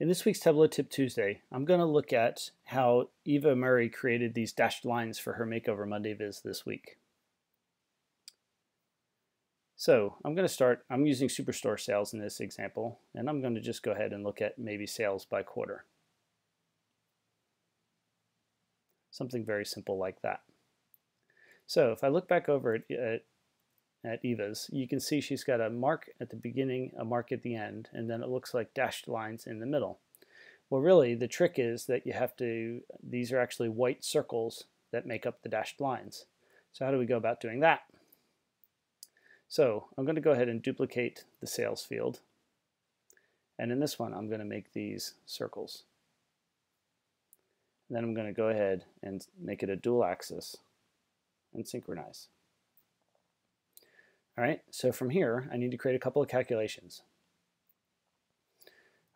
In this week's Tableau Tip Tuesday, I'm going to look at how Eva Murray created these dashed lines for her Makeover Monday viz this week. So I'm going to start, I'm using Superstore sales in this example, and I'm going to just go ahead and look at maybe sales by quarter. Something very simple like that. So if I look back over at, at Eva's, you can see she's got a mark at the beginning, a mark at the end, and then it looks like dashed lines in the middle. Well, really, the trick is that you have to, these are actually white circles that make up the dashed lines. So how do we go about doing that? So I'm going to go ahead and duplicate the sales field. And in this one, I'm going to make these circles. And then I'm going to go ahead and make it a dual axis and synchronize. All right, so from here, I need to create a couple of calculations.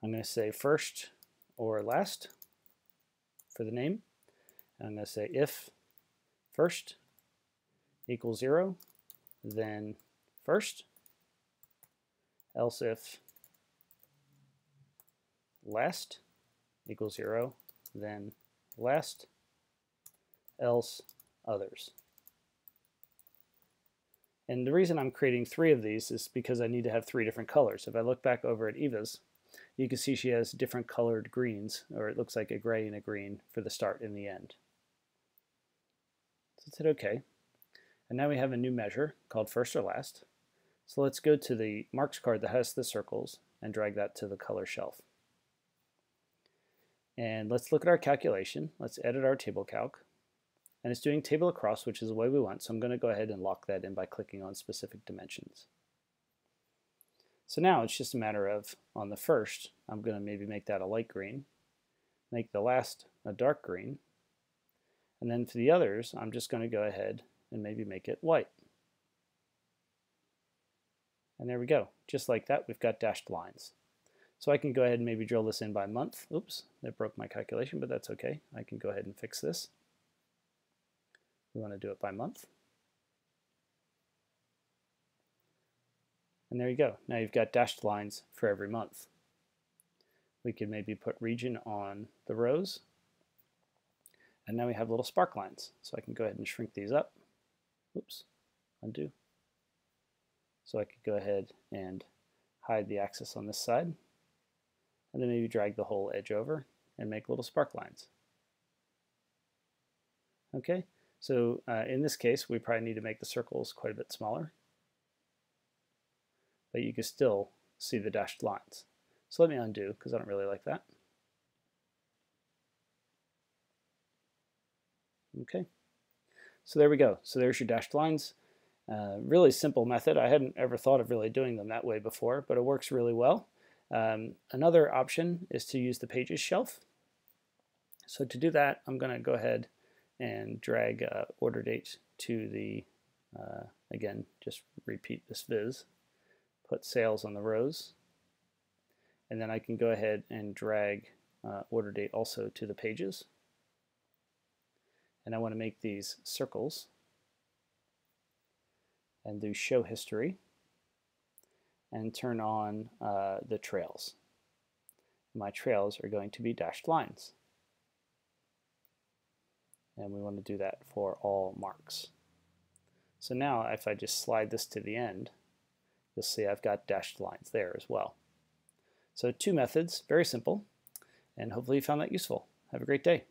I'm going to say first or last for the name. And I'm going to say if first equals 0, then first, else if last equals 0, then last, else others. And the reason I'm creating three of these is because I need to have three different colors. If I look back over at Eva's, you can see she has different colored greens, or it looks like a gray and a green for the start and the end. So let's hit OK. And now we have a new measure called first or last. So let's go to the marks card that has the circles and drag that to the color shelf. And let's look at our calculation. Let's edit our table calc and it's doing table across, which is the way we want. So I'm going to go ahead and lock that in by clicking on specific dimensions. So now it's just a matter of, on the first, I'm going to maybe make that a light green, make the last a dark green, and then for the others, I'm just going to go ahead and maybe make it white. And there we go. Just like that, we've got dashed lines. So I can go ahead and maybe drill this in by month. Oops, that broke my calculation, but that's okay. I can go ahead and fix this. We want to do it by month. And there you go. Now you've got dashed lines for every month. We could maybe put region on the rows. And now we have little spark lines. So I can go ahead and shrink these up. Oops, undo. So I could go ahead and hide the axis on this side. And then maybe drag the whole edge over and make little spark lines. Okay, so uh, in this case, we probably need to make the circles quite a bit smaller. But you can still see the dashed lines. So let me undo, because I don't really like that. Okay, so there we go. So there's your dashed lines. Uh, really simple method. I hadn't ever thought of really doing them that way before, but it works really well. Um, another option is to use the pages shelf. So to do that, I'm going to go ahead and drag uh, order date to the, uh, again, just repeat this viz, put sales on the rows, and then I can go ahead and drag uh, order date also to the pages. And I want to make these circles. And do show history. And turn on uh, the trails. My trails are going to be dashed lines and we want to do that for all marks. So now if I just slide this to the end, you'll see I've got dashed lines there as well. So two methods, very simple, and hopefully you found that useful. Have a great day.